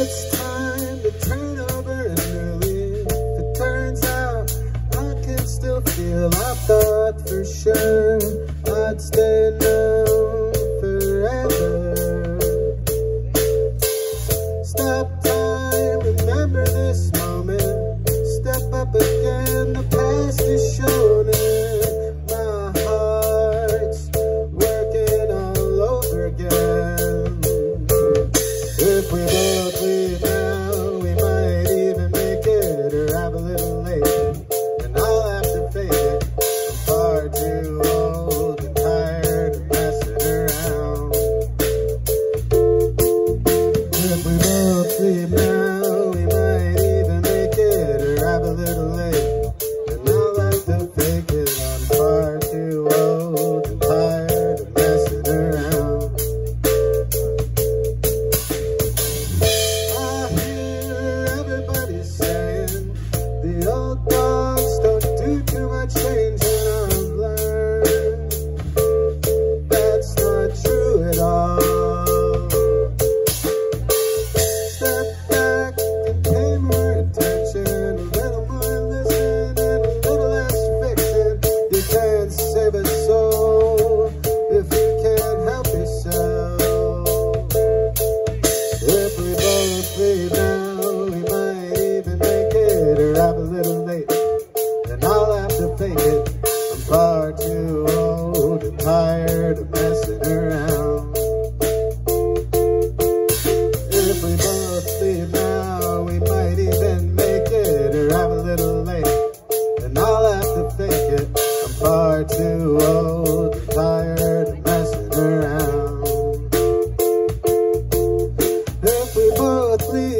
It's time to turn over and new. It turns out I can still feel. I thought for sure I'd stay now forever. Stop time, remember this moment. Step up again, the past is shown it. My heart's working all over again. If we a female. to fake it. I'm far too old and tired of messing around. If we both leave now, we might even make it or have a little late. And I'll have to fake it. I'm far too old and tired of messing around. If we both leave